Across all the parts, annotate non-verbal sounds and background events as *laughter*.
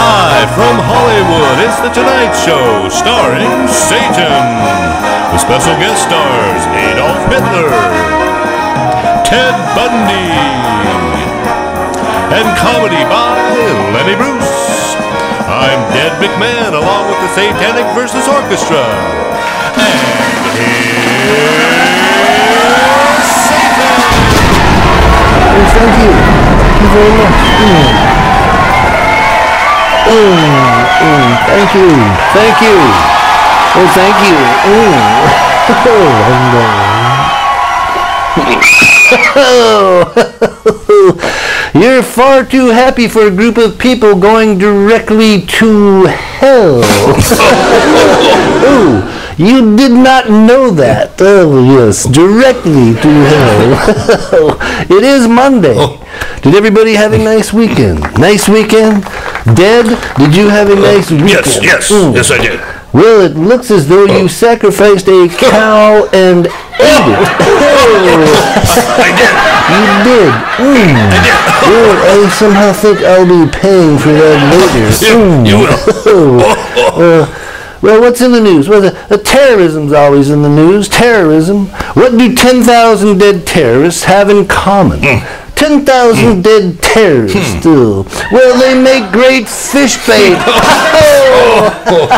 Live from Hollywood, it's The Tonight Show, starring Satan. The special guest stars Adolf Hitler, Ted Bundy, and comedy by Lenny Bruce. I'm Dead McMahon, along with the Satanic Verses Orchestra. And here's Satan! Thank you. Thank you very much. Mm. Mm, thank you. Thank you. Oh, thank you. Mm. *laughs* You're far too happy for a group of people going directly to hell. Ooh, *laughs* you did not know that. Oh, yes, directly to hell. *laughs* it is Monday. Did everybody have a nice weekend? Nice weekend? Dead, did you have a nice weekend? Yes, yes, Mm. yes, I did. Well, it looks as though you sacrificed a *laughs* cow and ate it. *laughs* I did. You did. Mm. Well, I somehow think I'll be paying for that *laughs* later. You, you will. Uh, well, what's in the news? Well, the, the terrorism's always in the news. Terrorism. What do 10,000 dead terrorists have in common? 10,000 dead terrorists. still, Well, they make great fish bait. Oh,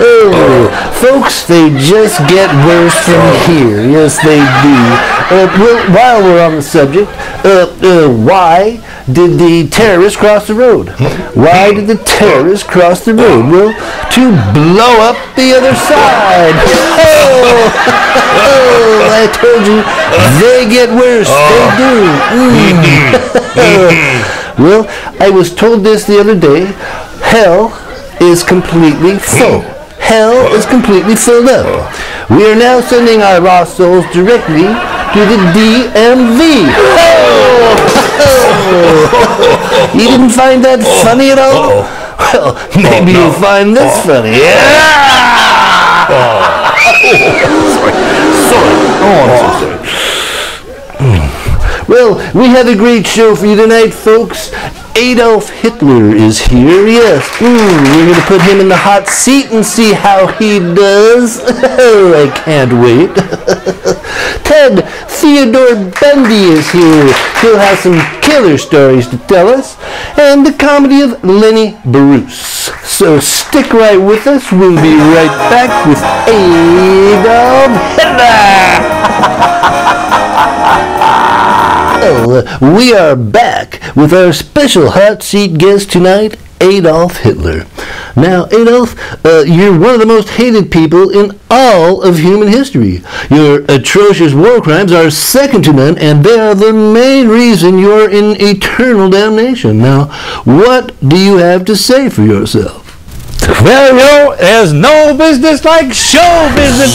oh, folks, they just get worse from here. Yes, they do. Uh, well, while we're on the subject, uh, uh, why did the terrorists cross the road? Why did the terrorists cross the road? Well, to blow up the other side. *laughs* Oh, oh I told you, they get worse. They do. Mm. *laughs* well, I was told this the other day. Hell is completely full. Hell is completely filled up. We are now sending our lost souls directly to the DMV. Oh! *laughs* you didn't find that funny at all? Well, maybe you'll find this funny. Well, we have a great show for you tonight, folks. Adolf Hitler is here. Yes, mm, we're going to put him in the hot seat and see how he does. Oh, *laughs* I can't wait. *laughs* Ted Theodore Bundy is here. He'll have some killer stories to tell us, and the comedy of Lenny Bruce. So stick right with us. We'll be right back with Adolf Hitler. Well, we are back with our special hot seat guest tonight, Adolf Hitler. Now, Adolf, uh, you're one of the most hated people in all of human history. Your atrocious war crimes are second to none, and they are the main reason you're in eternal damnation. Now, what do you have to say for yourself? Well, know, there's no business like show business.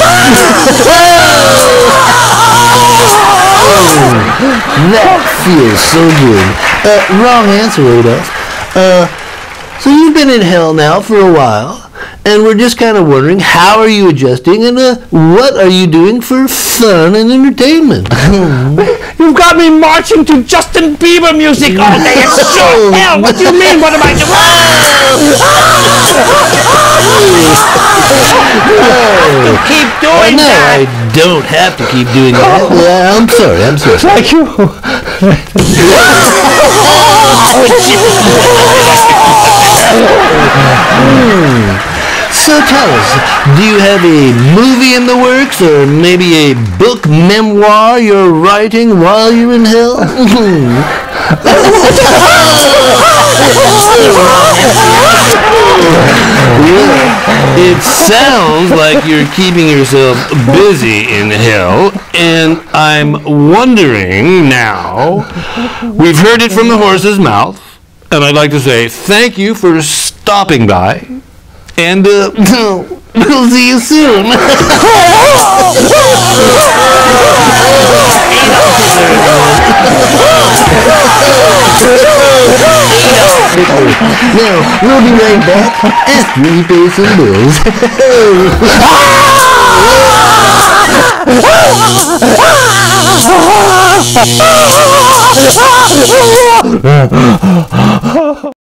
That feels so good. Uh, wrong answer, Adolf. Uh, so you've been in hell now for a while, and we're just kind of wondering how are you adjusting, and uh, what are you doing for fun and entertainment? *laughs* You've got me marching to Justin Bieber music all day. It's *laughs* sure hell. What do you mean? What am I doing? *laughs* keep doing know that. I don't have to keep doing that. Yeah, I'm sorry. I'm sorry. Thank you. So tell us, do you have a movie in the works, or maybe a book memoir you're writing while you're in hell? *laughs* It sounds like you're keeping yourself busy in hell, and I'm wondering now. We've heard it from the horse's mouth, and I'd like to say thank you for stopping by, and uh, *laughs* we'll see you soon. *laughs* now, we'll be right back after we pay some bills.